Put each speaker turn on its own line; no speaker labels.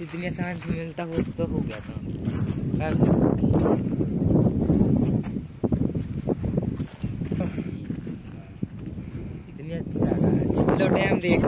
इतनी आसान से मिलता हो तो हो गया था। इतनी अच्छी जगह है। चलो डैम देख।